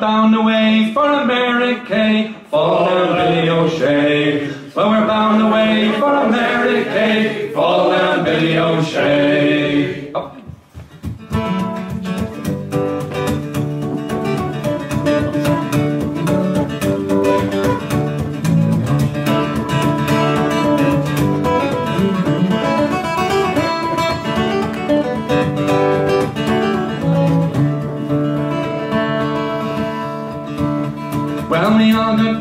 bound away for America. Down, Billy O'Shea. Well, we're bound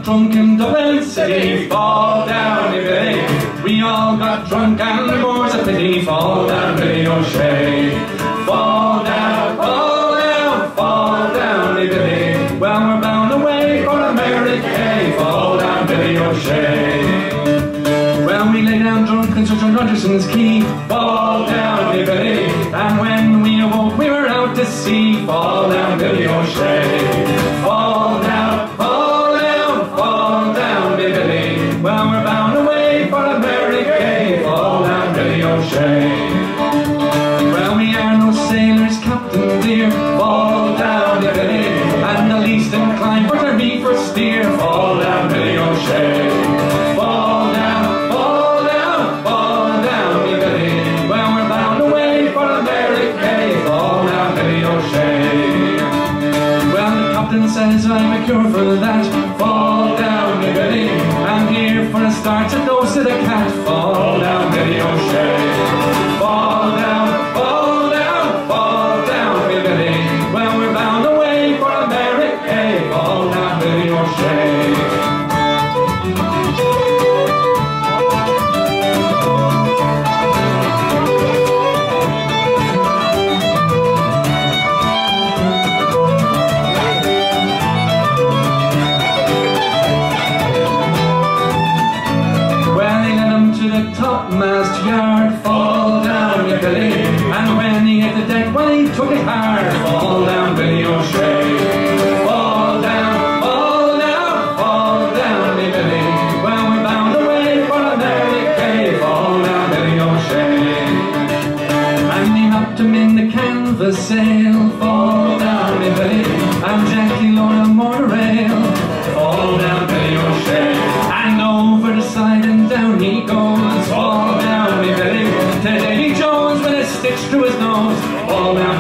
drunk in Dublin City, fall down in Billy. We all got drunk and the more's a pity, fall down Billy O'Shea. Oh, fall down, fall down, fall down in Billy. Well, we're bound away for America, fall down Billy O'Shea. Oh, well, we lay down drunk in Sir John Rogerson's quay, fall down in Billy. And when we awoke, we were out to sea, fall down Billy O'Shea. Oh, start to dose to the cat. Fall the sail, fall down, Billy. And Jackie lowered him more rail, fall down, Billy O'Shea. And over the side and down he goes, fall down, me. To Davy Jones with a stitch through his nose, fall down,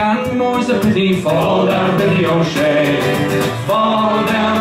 and more's a pity, fall down to the ocean, fall down.